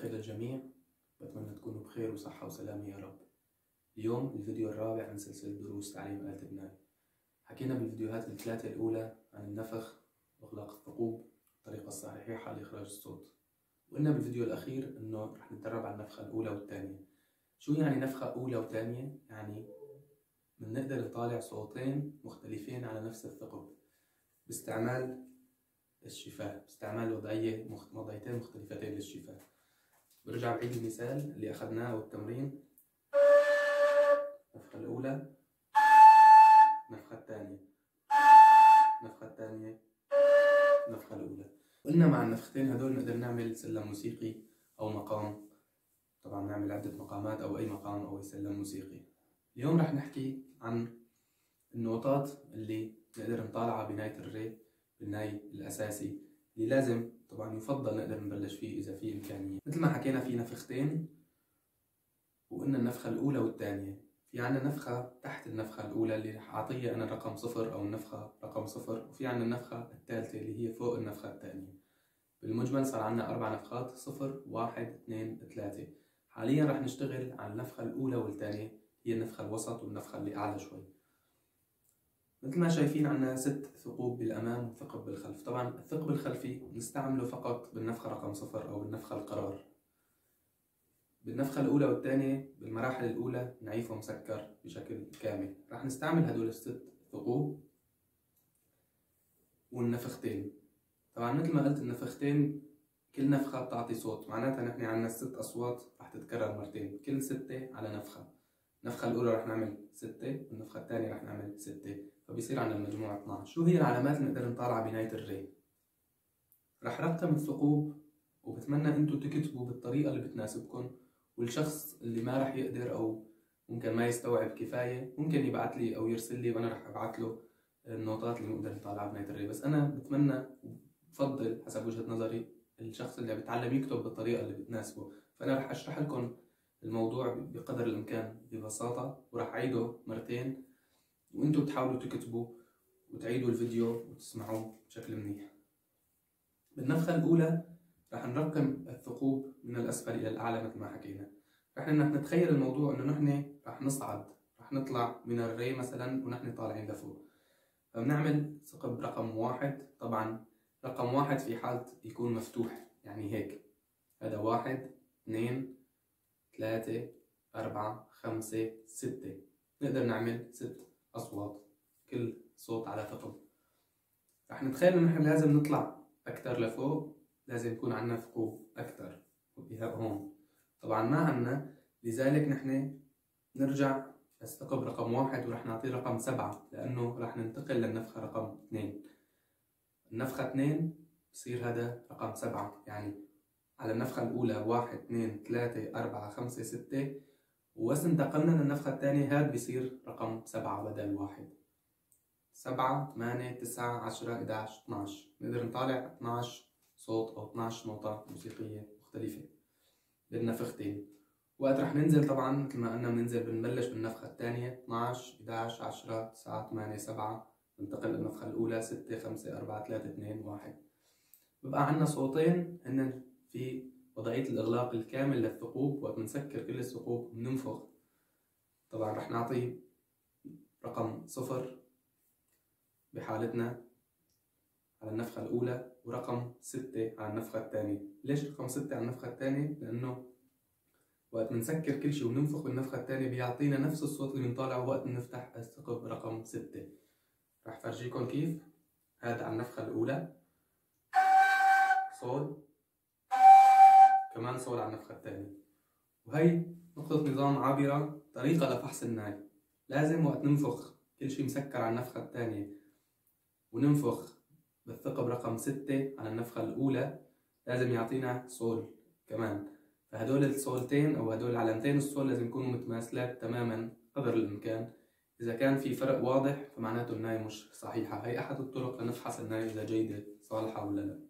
الخير للجميع بتمنى تكونوا بخير وصحة وسلامة يا رب. اليوم الفيديو الرابع من سلسلة دروس تعليم آلة البناء حكينا بالفيديوهات الثلاثة الأولى عن النفخ وإغلاق الثقوب الطريقة الصحيحة لإخراج الصوت. وقلنا بالفيديو الأخير إنه رح نتدرب على النفخة الأولى والثانية. شو يعني نفخة أولى وثانية؟ يعني بنقدر نطالع صوتين مختلفين على نفس الثقب. باستعمال الشفاة باستعمال وضعية. وضعيتين مختلفتين للشفاة. برجع بعيد المثال اللي أخذناه والتمرين. النفخة الأولى. النفخة الثانية. النفخة الثانية. النفخة الأولى. قلنا مع النفختين هدول نقدر نعمل سلم موسيقي أو مقام. طبعا نعمل عدة مقامات أو أي مقام أو أي سلم موسيقي. اليوم رح نحكي عن النوتات اللي نقدر نطالعها بنهاية الري بالناي الأساسي. اللي لازم طبعا يفضل نقدر نبلش فيه إذا في إمكانية. مثل ما حكينا في نفختين وقلنا النفخة الأولى والثانية. في عنا نفخة تحت النفخة الأولى اللي رح أعطيها أنا رقم صفر أو النفخة رقم صفر وفي عنا النفخة الثالثة اللي هي فوق النفخة الثانية. بالمجمل صار عنا أربع نفخات صفر واحد اثنين ثلاثة. حاليا رح نشتغل على النفخة الأولى والثانية هي النفخة الوسط والنفخة اللي أعلى شوي. مثل ما شايفين عنا ست ثقوب بالأمام وثقب بالخلف. طبعا الثقب الخلفي نستعمله فقط بالنفخة رقم صفر أو بالنفخة القرار. بالنفخة الأولى والثانية بالمراحل الأولى نعيفه مسكر بشكل كامل. راح نستعمل هدول الست ثقوب والنفختين. طبعا مثل ما قلت النفختين كل نفخة بتعطي صوت معناتها نحن عنا ست أصوات راح تتكرر مرتين. كل ستة على نفخة. النفخة الأولى رح نعمل ستة والنفخة الثانية رح نعمل ستة. فبيصير عنا المجموع 12 شو هي العلامات اللي نقدر نطالعها بنهاية الري رح رقم الثقوب وبتمنى أنتم تكتبوا بالطريقة اللي بتناسبكم والشخص اللي ما رح يقدر أو ممكن ما يستوعب كفاية ممكن يبعث لي أو يرسل لي وأنا رح أبعث له النوتات اللي نقدر نطالعها بنهاية الري بس أنا بتمنى بفضل حسب وجهة نظري الشخص اللي بيتعلم يكتب بالطريقة اللي بتناسبه. فأنا رح أشرح لكم الموضوع بقدر الإمكان ببساطة وراح أعيده مرتين. وأنتم بتحاولوا تكتبوا وتعيدوا الفيديو وتسمعوه بشكل منيح. بالنفخة الأولى رح نرقم الثقوب من الأسفل إلى الأعلى مثل ما حكينا. رح نتخيل الموضوع إنه نحن رح نصعد رح نطلع من الري مثلا ونحن طالعين لفوق. فبنعمل ثقب رقم واحد. طبعا رقم واحد في حالة يكون مفتوح يعني هيك. هذا واحد اثنين ثلاثة أربعة خمسة ستة. نقدر نعمل ست. أصوات كل صوت على ثقب رح نتخيل إنه نحن لازم نطلع أكتر لفوق لازم يكون عنا ثقوب أكتر هون. طبعا ما عنا لذلك نحن نرجع الثقب رقم واحد ورح نعطيه رقم سبعة لأنه رح ننتقل للنفخة رقم اثنين. النفخة اثنين بصير هذا رقم سبعة يعني على النفخة الأولى واحد اثنين ثلاثة أربعة خمسة ستة وبس انتقلنا للنفخة الثانية هاد بيصير رقم سبعة بدل واحد. سبعة ثمانية تسعة عشرة إحداش اثناش نقدر نطالع اثناش صوت أو اثناش نوتة موسيقية مختلفة بالنفختين وقت رح ننزل طبعا مثل ما قلنا بننزل بنبلش بالنفخة الثانية. اثناش إحداش عشرة تسعة ثمانية سبعة. ننتقل للنفخة الأولى ستة خمسة أربعة ثلاثة اثنين واحد. ببقى عنا صوتين هن في وضعية الإغلاق الكامل للثقوب وقت بنسكر كل الثقوب بننفخ طبعا رح نعطي رقم صفر بحالتنا على النفخة الأولى ورقم ستة على النفخة الثانية. ليش رقم ستة على النفخة الثانية؟ لأنه وقت بنسكر كل شيء وننفخ بالنفخة الثانية بيعطينا نفس الصوت اللي بنطالعه وقت بنفتح الثقب رقم ستة. رح فرجيكم كيف؟ هذا على النفخة الأولى. صوت كمان صور على النفخة الثانية وهي نقطة نظام عابرة طريقة لفحص الناي. لازم وقت ننفخ كل شي مسكر على النفخة الثانية وننفخ بالثقب رقم ستة على النفخة الأولى لازم يعطينا صول كمان. فهدول الصولتين أو هدول العلامتين الصول لازم يكونوا متماثلات تماما قدر الإمكان. إذا كان في فرق واضح فمعناته الناي مش صحيحة. هي أحد الطرق لنفحص الناي إذا جيدة صالحة ولا لا.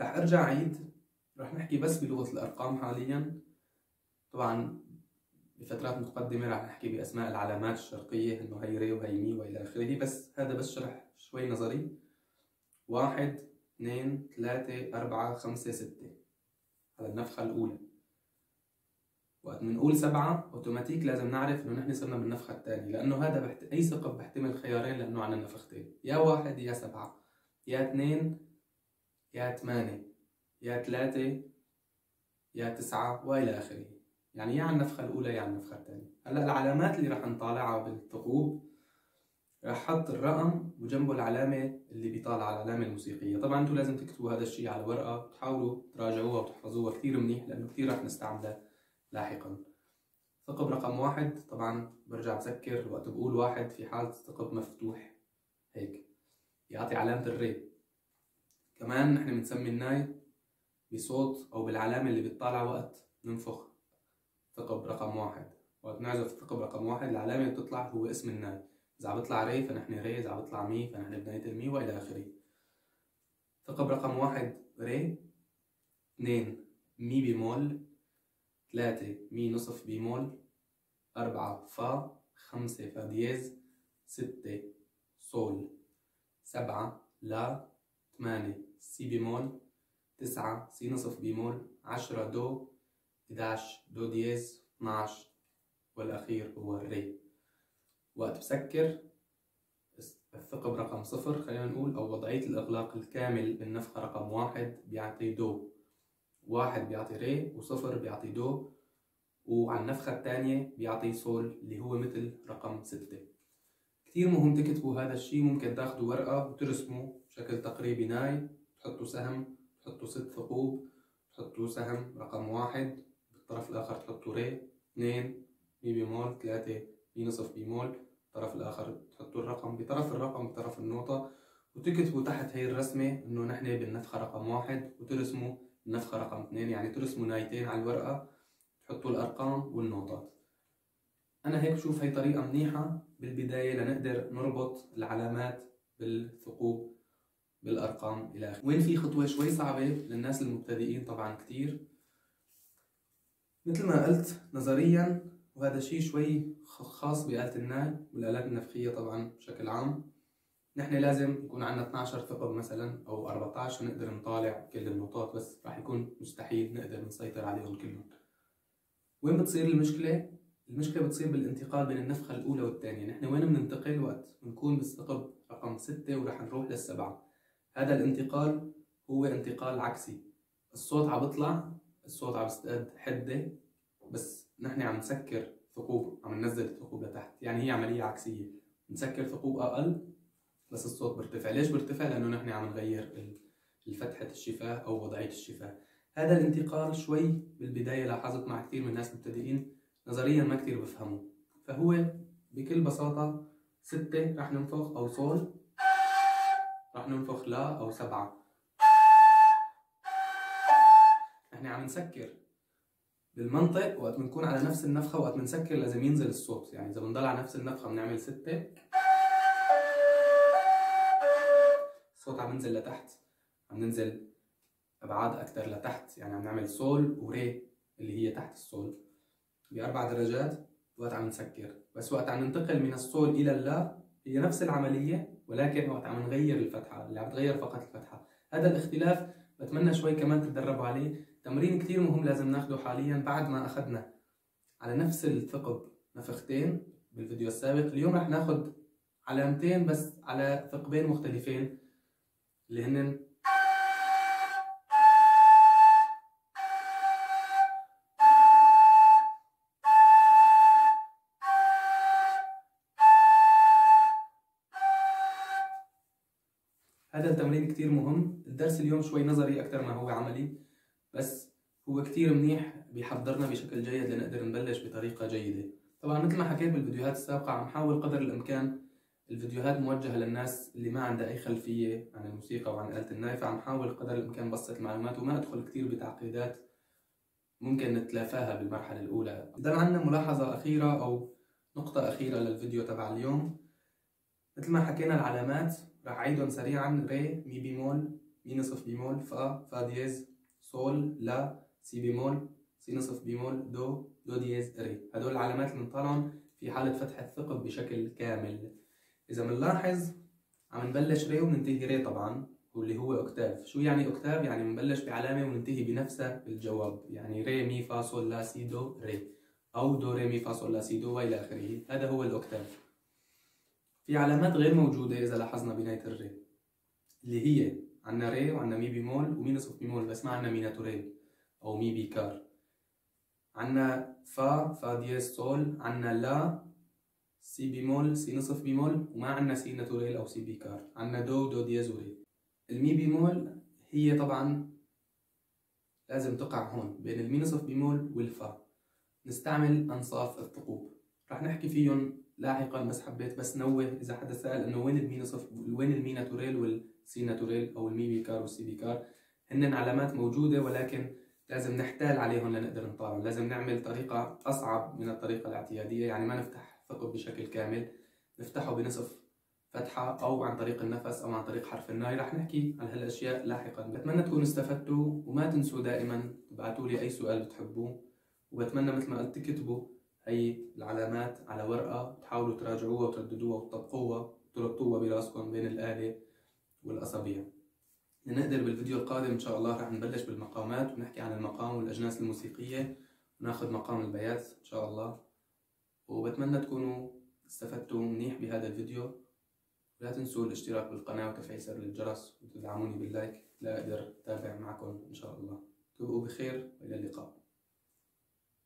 رح أرجع أعيد رح نحكي بس بلغة الأرقام حاليا. طبعا بفترات متقدمة رح نحكي بأسماء العلامات الشرقية إنه هي ري وهي مي وإلى آخره. بس هذا بس شرح شوي نظري. واحد اثنين ثلاثة أربعة خمسة ستة. على النفخة الأولى. وقت بنقول سبعة أوتوماتيك لازم نعرف إنه نحن صرنا بالنفخة الثانية لأنه هذا بحت... أي ثقب بيحتمل خيارين لأنه عنا نفختين. يا واحد يا سبعة. يا اثنين يا ثمانية. يا ثلاثة يا تسعة وإلى آخره. يعني يا على النفخة الأولى يا على النفخة الثانية. هلأ العلامات اللي رح نطالعها بالثقوب رح حط الرقم وجنبه العلامة اللي بيطالع على العلامة الموسيقية. طبعا أنتم لازم تكتبوا هذا الشيء على ورقة تحاولوا تراجعوها وتحفظوها كثير منيح لأنه كثير رح نستعملها لاحقا. ثقب رقم واحد طبعا برجع بسكر وقت بقول واحد في حالة ثقب مفتوح هيك. يعطي علامة الري. كمان نحن بنسمي الناي بصوت أو بالعلامة اللي بتطالع وقت ننفخ ثقب رقم واحد. وقت نعزف ثقب رقم واحد العلامة اللي بتطلع هو اسم الناي. إذا عم بيطلع ري فنحن ري إذا عم بيطلع مي فنحن بنهاية المي وإلى آخره. ثقب رقم واحد ري اثنين مي بيمول ثلاثة مي نصف بيمول أربعة فا خمسة فا دييز ستة صول سبعة لا ثمانية سي بيمول تسعة سي نصف بيمول عشرة دو 11 دو دييز 12 والأخير هو الري وقت بسكر الثقب رقم صفر خلينا نقول أو وضعية الإغلاق الكامل بالنفخة رقم واحد بيعطي دو. واحد بيعطي ري وصفر بيعطي دو. وعلى النفخة الثانية بيعطي سول اللي هو مثل رقم ستة. كتير مهم تكتبوا هذا الشيء ممكن تاخدوا ورقة وترسموا بشكل تقريبي ناي تحطوا سهم تحطوا ست ثقوب تحطوا سهم رقم واحد بالطرف الآخر تحطوا ري اثنين مي بيمول ثلاثة مي نصف بيمول الطرف الآخر تحطوا الرقم بطرف الرقم بطرف النوطة وتكتبوا تحت هي الرسمة إنه نحن بالنفخة رقم واحد وترسموا النفخة رقم اثنين يعني ترسموا نايتين على الورقة تحطوا الأرقام والنوطات أنا هيك بشوف هي طريقة منيحة بالبداية لنقدر نربط العلامات بالثقوب. بالأرقام إلى آخره. وين في خطوة شوي صعبة للناس المبتدئين طبعا كتير. مثل ما قلت نظريا وهذا شيء شوي خاص بآلة الناي والآلات النفخية طبعا بشكل عام. نحن لازم يكون عندنا 12 ثقب مثلا أو 14 نقدر نطالع كل النقاط بس راح يكون مستحيل نقدر نسيطر عليهم كلهم. وين بتصير المشكلة؟ المشكلة بتصير بالانتقال بين النفخة الأولى والثانية، نحن وين بننتقل؟ وقت بنكون بالثقب رقم ستة ورح نروح للسبعة، هذا الانتقال هو انتقال عكسي، الصوت عم بيطلع، الصوت عم يستقد حدة، بس نحن عم نسكر ثقوب، عم ننزل الثقوب لتحت، يعني هي عملية عكسية، نسكر ثقوب أقل بس الصوت بيرتفع، ليش بيرتفع؟ لأنه نحن عم نغير الفتحة الشفاه أو وضعية الشفاه، هذا الانتقال شوي بالبداية لاحظت مع كثير من الناس مبتدئين نظريا ما كثير بفهموا. فهو بكل بساطة ستة رح ننفخ أو صول رح ننفخ لا أو سبعة. نحن عم نسكر بالمنطق وقت بنكون على نفس النفخة وقت بنسكر لازم ينزل الصوت. يعني إذا بنضل على نفس النفخة بنعمل ستة. الصوت عم ينزل لتحت. عم ننزل أبعاد أكثر لتحت. يعني عم نعمل سول وري اللي هي تحت السول. بأربع درجات وقت عم نسكر. بس وقت عم ننتقل من السول إلى اللا هي نفس العملية ولكن وقت عم نغير الفتحة اللي عم تغير فقط الفتحة. هذا الاختلاف بتمنى شوي كمان تتدربوا عليه. تمرين كثير مهم لازم ناخده حاليا بعد ما أخذنا على نفس الثقب نفختين بالفيديو السابق. اليوم رح ناخذ علامتين بس على ثقبين مختلفين اللي هن كتير مهم. الدرس اليوم شوي نظري أكثر ما هو عملي بس هو كتير منيح بيحضرنا بشكل جيد لنقدر نبلش بطريقة جيدة. طبعا مثل ما حكيت بالفيديوهات السابقة عم حاول قدر الإمكان الفيديوهات موجهة للناس اللي ما عندها أي خلفية عن الموسيقى وعن آلة الناي فعم حاول قدر الإمكان بسط المعلومات وما أدخل كتير بتعقيدات ممكن نتلافاها بالمرحلة الأولى. إذا عندنا ملاحظة أخيرة أو نقطة أخيرة للفيديو تبع اليوم. مثل ما حكينا العلامات راح أعيدهم سريعا ري مي بيمول مي نصف بيمول فا فا دييز سول لا سي بيمول سي نصف بيمول دو دو دييز ري هدول العلامات اللي بنطلعهم في حالة فتح الثقب بشكل كامل. إذا بنلاحظ عم نبلش ري وبننتهي ري طبعا واللي هو أوكتاف. شو يعني أوكتاف؟ يعني بنبلش بعلامة وننتهي بنفسها بالجواب. يعني ري مي فا صول لا سي دو ري أو دو ري مي فا صول لا سي دو وإلى آخره. هذا هو الأوكتاف. في علامات غير موجودة إذا لاحظنا بنهاية الري اللي هي عنا ري وعنا مي بيمول ومي نصف بيمول بس ما عنا مي naturel أو مي بيكار عنا فا فا دييز سول عنا لا سي بيمول سي نصف بيمول وما عنا سي naturel أو سي بيكار عنا دو دو دييز وري المي بيمول هي طبعا لازم تقع هون بين المي نصف بيمول والفا. نستعمل أنصاف الثقوب. رح نحكي فيهم لاحقا بس حبيت بس نوه إذا حدا سأل إنه وين المي نصف وين المي naturel والسي naturel أو المي بيكار والسي بيكار هن علامات موجودة ولكن لازم نحتال عليهم لنقدر نطالع لازم نعمل طريقة أصعب من الطريقة الاعتيادية. يعني ما نفتح ثقب بشكل كامل نفتحه بنصف فتحة أو عن طريق النفس أو عن طريق حرف الناي. رح نحكي عن هالأشياء لاحقا. بتمنى تكونوا استفدتوا وما تنسوا دائما تبعتوا لي أي سؤال بتحبوه وبتمنى مثل ما قلت تكتبوا هي العلامات على ورقة تحاولوا تراجعوها وترددوها وتطبقوها وتربطوها براسكم بين الآلة والأصابع. لنقدر بالفيديو القادم إن شاء الله رح نبلش بالمقامات ونحكي عن المقام والأجناس الموسيقية وناخذ مقام البيات إن شاء الله. وبتمنى تكونوا استفدتوا منيح بهذا الفيديو. لا تنسوا الاشتراك بالقناة وتفعيل زر الجرس وتدعموني باللايك. لا أقدر أتابع معكم إن شاء الله. تبقوا بخير وإلى اللقاء.